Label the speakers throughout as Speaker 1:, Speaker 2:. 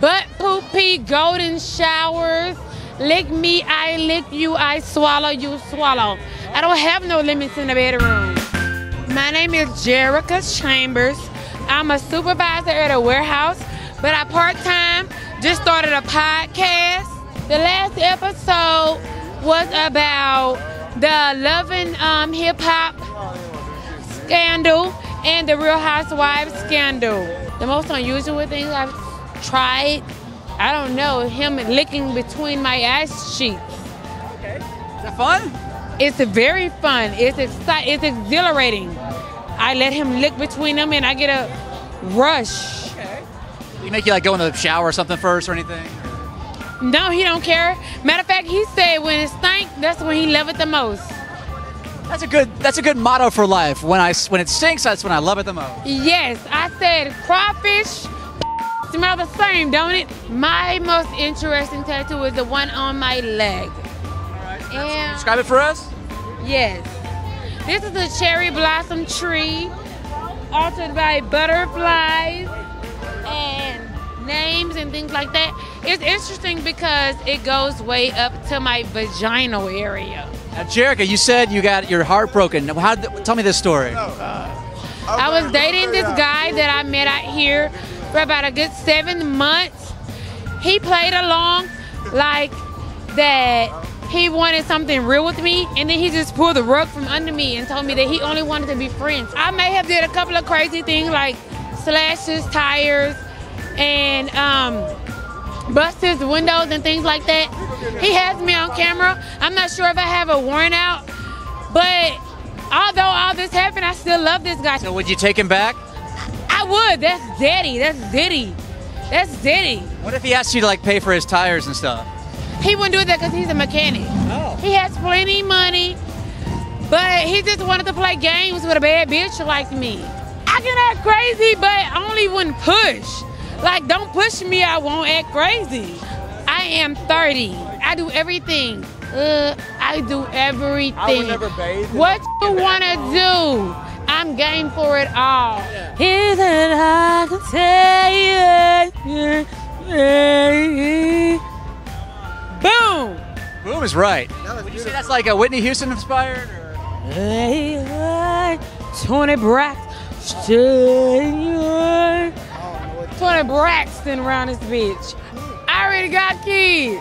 Speaker 1: butt poopy golden showers. Lick me, I lick you, I swallow, you swallow. I don't have no limits in the bedroom. My name is Jerrica Chambers. I'm a supervisor at a warehouse, but I part time just started a podcast. The last episode was about the Loving um, Hip Hop scandal and the Real Housewives scandal. The most unusual things I've tried, I don't know, him licking between my ass cheeks.
Speaker 2: Okay. Is that fun?
Speaker 1: It's very fun. It's exci- It's exhilarating. I let him lick between them, and I get a rush.
Speaker 2: Okay. He make you like go in the shower or something first or anything?
Speaker 1: No, he don't care. Matter of fact, he said when it stank, that's when he love it the most.
Speaker 2: That's a good. That's a good motto for life. When I when it stinks, that's when I love it the most.
Speaker 1: Yes, I said crawfish smell the same, don't it? My most interesting tattoo is the one on my leg. And
Speaker 2: Describe it for us.
Speaker 1: yes, this is a cherry blossom tree, altered by butterflies and names and things like that. It's interesting because it goes way up to my vaginal area.
Speaker 2: Now, Jerrica, you said you got your heart broken. How? Tell me this story.
Speaker 1: I was dating this guy that I met out here for about a good seven months. He played along like that he wanted something real with me, and then he just pulled the rug from under me and told me that he only wanted to be friends. I may have did a couple of crazy things like slashes tires and um, bust his windows and things like that. He has me on camera. I'm not sure if I have a warrant out, but although all this happened, I still love this guy.
Speaker 2: So would you take him back?
Speaker 1: I would. That's Diddy. That's Diddy. That's Diddy.
Speaker 2: What if he asked you to like pay for his tires and stuff?
Speaker 1: He wouldn't do that because he's a mechanic.
Speaker 2: Oh.
Speaker 1: He has plenty money, but he just wanted to play games with a bad bitch like me. I can act crazy, but only when push. Like, don't push me, I won't act crazy. I am 30. I do everything. Uh, I do everything.
Speaker 3: I would never bathe
Speaker 1: What you wanna do? I'm game for it all. Here's what I can say. Boom!
Speaker 2: Boom is right. Would you say that's like a Whitney Houston inspired? Or?
Speaker 1: Hey, hey, Toni Braxton. Toni Braxton around this bitch. I already got kids.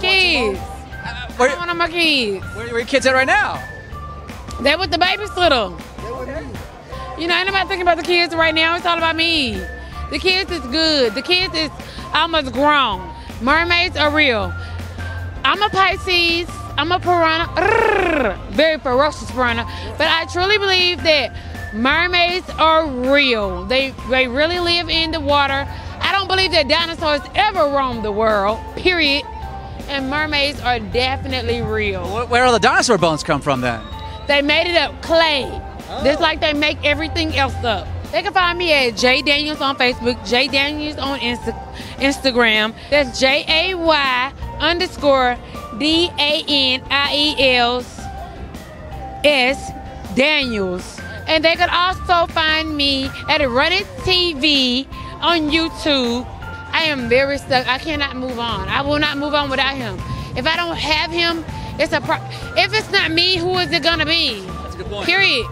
Speaker 1: Kids.
Speaker 2: Uh, where,
Speaker 1: One of my kids.
Speaker 2: where, where your kids at right now?
Speaker 1: They're with the babysitter. You know, ain't nobody thinking about the kids right now. It's all about me. The kids is good. The kids is almost grown. Mermaids are real. I'm a Pisces. I'm a piranha. Very ferocious piranha. But I truly believe that mermaids are real. They they really live in the water. I don't believe that dinosaurs ever roamed the world. Period. And mermaids are definitely real.
Speaker 2: Wh- Where all the dinosaur bones come from then?
Speaker 1: They made it up clay. Just like they make everything else up. They can find me at J Daniels on Facebook, J Daniels on Insta- Instagram. That's J A Y underscore D A N I E L S Daniels. And they could also find me at Run It TV on YouTube. I am very stuck. I cannot move on. I will not move on without him. If I don't have him, it's a pro- if it's not me, who is it gonna be?
Speaker 2: That's a good point.
Speaker 1: Period.